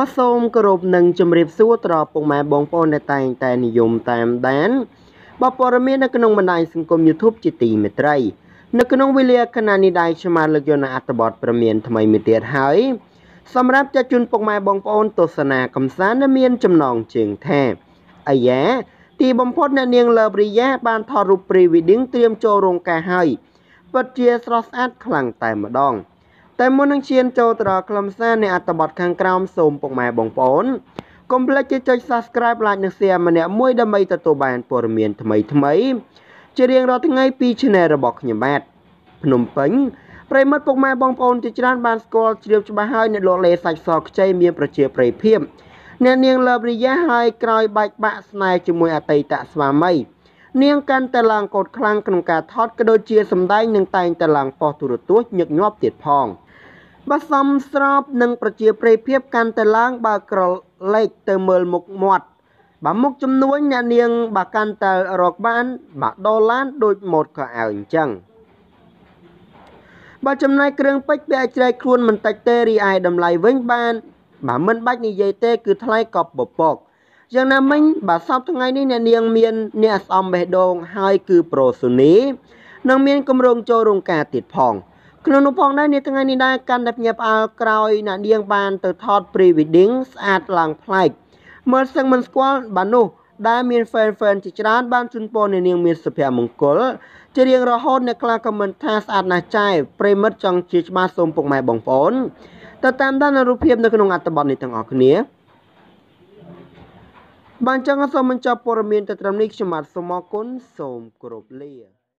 បាទសូមគោរពនិងជម្រាបសួរត្រពុកម៉ែបងប្អូនដែលតែងតែនិយមតាមដានបាទព័ត៌មាននៅក្នុងបណ្ដាញសង្គម YouTube ជាទីមេត្រី នៅក្នុងវេលាខណៈនេះដែរខ្ញុំបានលើកយកនៅអត្ថបទព្រមានថ្មីមួយទៀតហើយសម្រាប់ចាត់ជូនពុកម៉ែបងប្អូនទស្សនាកំសាន្តដែលមានចំណងជើងថាអាយ៉ាទីបំផុតអ្នកនាងលើបរិយាបានថតរូប pre-wedding ត្រៀមចូលរោងការហើយពិតជាស្រស់ស្អាតខ្លាំងតែម្ដង តែមុននឹងឈានចូលទៅដល់ខ្លឹមសារនៃអត្ថបទខាងក្រោមសូមពុកម៉ែបងប្អូនកុំភ្លេចចុច Subscribe like និង Share ម្នាក់មួយដើម្បីទទួលបានព័ត៌មានថ្មីថ្មីជារៀងរាល់ថ្ងៃពី Channel របស់ខ្ញុំបាទភ្នំពេញប្រិមិត្តពុកម៉ែបងប្អូនជាច្រើនបានស្គាល់ជ្រាបច្បាស់ហើយអ្នកលក់លេសាច់សខ្ចីមានប្រជាប្រិយភាពអ្នកនាងលើបរិយាហើយក្រោយបែកបាក់ស្នេហ៍ជាមួយអតីតស្វាមីនាងកាន់តែឡើងកោតខ្លាំងក្នុងការថតក៏ដូចជាសម្ដែងនឹងតែងតែឡើងប៉ុស្តិ៍ទូរទស្សន៍ញឹកញាប់ទៀតផង។ បើសមស្របនឹងប្រជាប្រិយភាពកាន់តែឡើងបើក្រឡេកទៅមើលមុខមាត់បើមុខចំនួនអ្នកនាងបើកាន់តែរកបានបើដុល្លារដូចម៉ូតក៏អើអញ្ចឹងបើចំណាយគ្រឿងពេជ្រពាក់ជ្រែកខ្លួនមិនតិចទេរីឯតម្លៃវិញបានបើមិនបាច់និយាយទេគឺថ្លៃកប់ពពកយ៉ាងណាមិញបើសពថ្ងៃនេះអ្នកនាងមានអ្នកស្អំបេះដូងហើយគឺប្រូសូនីនឹងមានគម្រោងចូលរោងការទៀតផង ក្នុងនោះផងដែរនាថ្ងៃនេះដែរកាន់តែភ្ញាក់ផ្អើលក្រោយអ្នកនាងបានទៅថត pre wedding ស្អាតឡើងប្លែកមើលសឹងមិនស្គាល់បាទនោះដែលមាន fan fan ជាច្រើនបានជូនពរនាងមានសុភមង្គលជារៀងរហូតអ្នកខ្លះខមមិនថាស្អាតណាស់ចាយប្រិមិត្តចង់ជាច្បាស់សូមពុកម៉ែបងប្អូនទៅតាមដានរូបភាពនៅក្នុងអត្ថបទនេះទាំងអស់គ្នាបានចឹងសូមបញ្ចប់ព័ត៌មានទៅត្រឹមនេះខ្ញុំបាទសូមអរគុណសូមគោរពលា